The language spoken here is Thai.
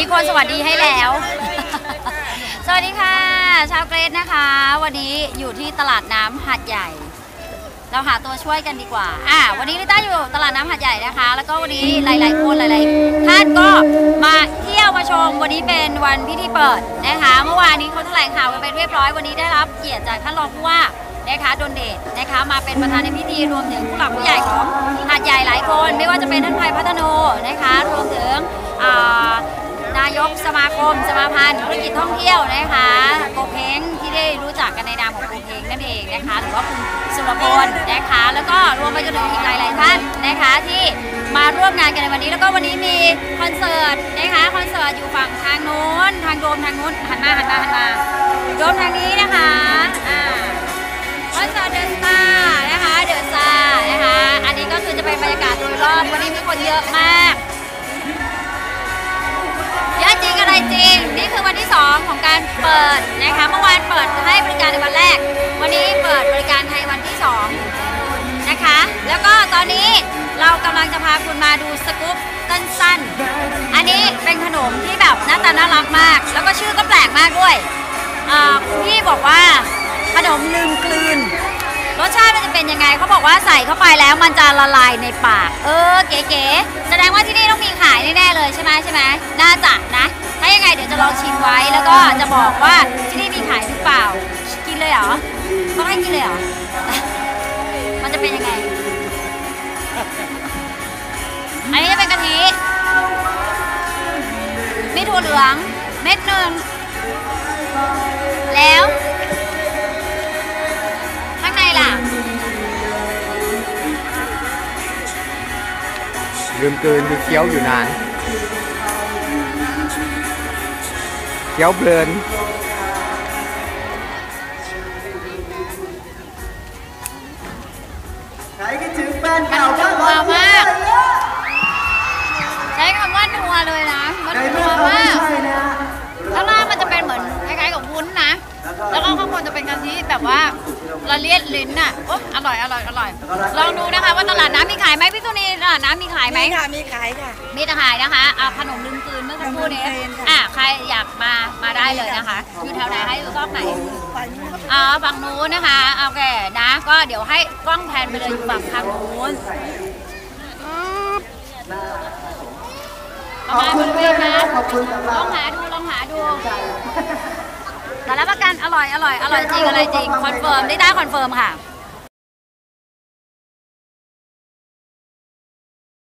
มีคนสวัสดีให้แล้ว สวัสดีค่ะ ชาวเกรดนะคะ วันนี้อยู่ที่ตลาดน้ำหาดใหญ่ เราหาตัวช่วยกันดีกว่า อ่า วันนี้ลิต้าอยู่ตลาดน้ำหาดใหญ่นะคะ แล้วก็วันนี้หลาย ๆ คนหลาย ๆ ท่านก็มาเที่ยวมาชม วันนี้เป็นวันพิธีเปิดนะคะ เมื่อวานนี้เขาแถลงข่าวกันไปเรียบร้อย วันนี้ได้รับเกียรติจากท่านรองผู้ว่านะคะดนเดชนะคะมาเป็นประธานในพิธีรวมถึงผู้หลักผู้ใหญ่ของหาดใหญ่หลายคน ไม่ว่าจะเป็นท่านไพพัฒโนนะคะ รวมถึงอ่า นายกสมาคม สมาพันธ์ธุรกิจท่องเที่ยวนะคะโกเพงที่ได้รู้จักกันในนามของโกเพงนั่นเองนะคะหรือว่าคุณสุรพลนะคะ แล้วก็รวมไปจนถึงอีกหลายๆท่านนะคะที่มาร่วมงานกันในวันนี้แล้วก็วันนี้มีคอนเสิร์ตนะคะคอนเสิร์ตอยู่ฝั่งทางโน้น ทางโดมทางโน้นหันมาหันมาหันมาโดมทางนี้นะคะอ่าคอนเสิร์ตเดอะสตาร์นะคะเดอะสตาร์นะคะ อันนี้ก็คือจะเป็นบรรยากาศโดยรอบวันนี้มีคนเยอะมาก อะจริงอะไรจริง นี่คือวันที่ 2 ของการเปิดนะคะเมื่อวานเปิดให้บริการในวันแรก วันนี้เปิดบริการในวันที่ 2 นะคะ แล้วก็ตอนนี้เรากำลังจะพาคุณมาดูสกู๊ปสั้นๆอันนี้เป็นขนมที่แบบหน้าตาน่ารักมาก แล้วก็ชื่อก็แปลกมากด้วยคุณพี่บอกว่าขนมลืมกลืนรสชาติมันจะเป็นยังไงเขาบอกว่าใส่เข้าไปแล้วมันจะละลายในปาก เออเก๋ๆแสดงว่าที่นี่ต้องมีขายแน่ๆเลยใช่ไหมใช่ไหมน่าจะนะ ลองชิมไว้แล้วก็จะบอกว่าที่นี่มีขายหรือเปล่า กินเลยเหรอต้องให้กินเลยเหรอ มันจะเป็นยังไง อันนี้จะเป็นกะทิมีถั่วเหลืองเม็ดหนึ่งแล้ว ข้างในล่ะ ลืมกลืนคือเคี้ยวอยู่นาน คี้ยวเพลินใครคิดถึงแฟนเก่าบ้างนัวมาก ใช้คำว่านัวเลยนะมันนัวมากข้างล่างมันจะเป็นเหมือนคล้ายๆกับวุ้นนะ แล้วก็ข้างบนจะเป็นกะทิแบบว่า ละเลียดลิ้นอะโอ๊ะอร่อยอร่อยอร่อย ลองดูนะคะว่าตลาดน้ำมีขายไหมพี่ตุนีตลาดน้ำมีขายไหมมีค่ะมีขายค่ะ มีแต่ขายนะคะอะขนมลืมกลืนเมื่อสักครู่นี้ขนมลืมกลืนค่ะอะใครอยากมามาได้เลยนะคะ อยู่แถวไหนคะอยู่ซอกไหนฝั่งนี้ก็อ๋อฝั่งนู้นนะคะโอเคนะ ก็เดี๋ยวให้กล้องแพนไปเลยอยู่ฝั่งทางนู้นขอบคุณด้วยนะครับขอบคุณสำหลรัอบงหาดูลองหาดู แต่รับประกันอร่อยอร่อยอร่อยจริงอะไรจริงคอนเฟิร์มได้ได้คอนเฟิร์มค่ะ